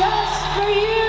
just for you.